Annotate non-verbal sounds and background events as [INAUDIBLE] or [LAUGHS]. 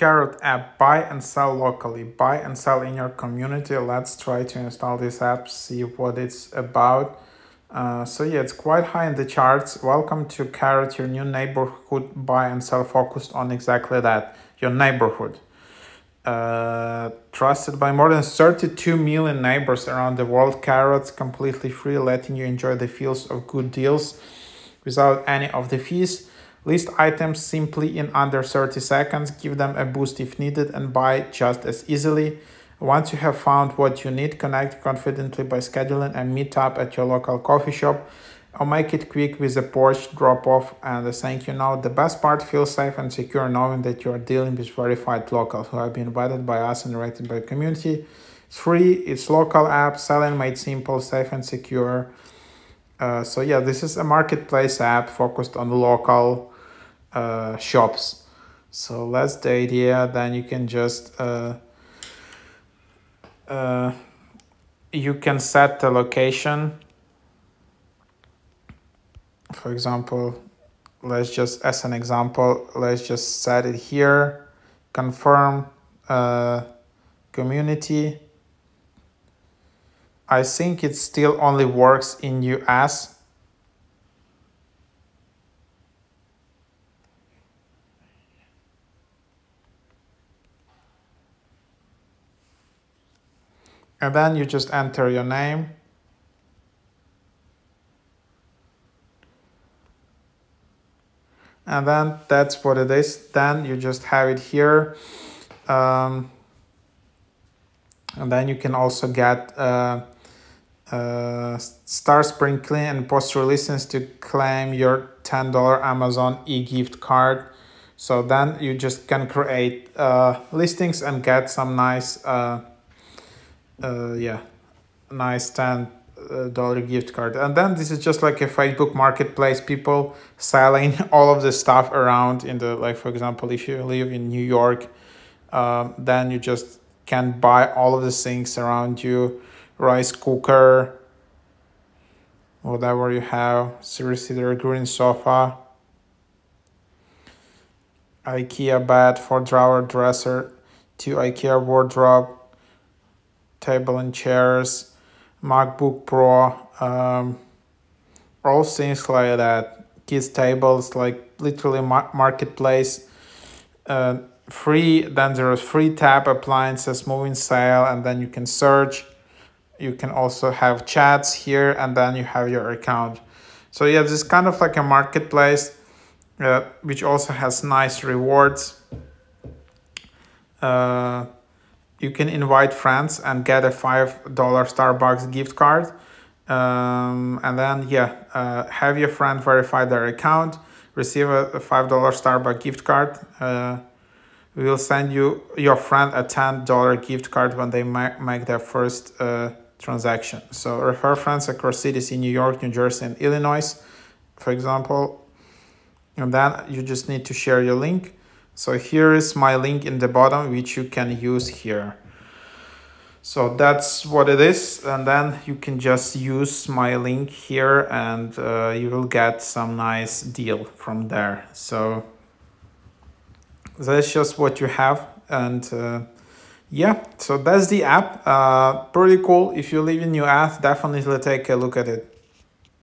Karrot app, buy and sell locally, buy and sell in your community. Let's try to install this app, see what it's about. Uh, so yeah, it's quite high in the charts. Welcome to Karrot, your new neighborhood buy and sell focused on exactly that, your neighborhood. Uh, trusted by more than 32 million neighbors around the world, Karrot's completely free, letting you enjoy the feels of good deals without any of the fees. List items simply in under 30 seconds, give them a boost if needed, and buy just as easily. Once you have found what you need, connect confidently by scheduling a meetup at your local coffee shop or make it quick with a porch drop off and a thank you note. The best part feel safe and secure knowing that you are dealing with verified locals who have been invited by us and rated by the community. It's free, it's local app, selling made simple, safe and secure. Uh, so yeah, this is a marketplace app focused on local uh, shops. So that's the here, Then you can just uh, uh, you can set the location. For example, let's just as an example, let's just set it here. Confirm uh, community. I think it still only works in US and then you just enter your name. And then that's what it is. Then you just have it here. Um, and then you can also get uh, uh, star sprinkling and post releases to claim your $10 Amazon e-gift card. So then you just can create uh, listings and get some nice uh, uh, yeah, nice ten dollar gift card. And then this is just like a Facebook marketplace, people selling [LAUGHS] all of the stuff around in the like for example, if you live in New York, um, then you just can buy all of the things around you, rice cooker, whatever you have, seriously the green sofa, IKEA bed for drawer dresser, two IKEA wardrobe, table and chairs, MacBook Pro, um, all things like that. Kids tables, like literally marketplace. Uh, free, then there is free tab appliances, moving sale, and then you can search. You can also have chats here, and then you have your account. So yeah, this is kind of like a marketplace, uh, which also has nice rewards. Uh, you can invite friends and get a $5 Starbucks gift card. Um, and then, yeah, uh, have your friend verify their account, receive a, a $5 Starbucks gift card. Uh, we will send you your friend a $10 gift card when they ma make their first uh, transaction. So refer friends across cities in New York, New Jersey, and Illinois, for example. And then you just need to share your link. So here is my link in the bottom, which you can use here. So that's what it is. And then you can just use my link here and uh, you will get some nice deal from there. So that's just what you have. And uh, yeah, so that's the app. Uh, pretty cool. If you live in US, definitely take a look at it.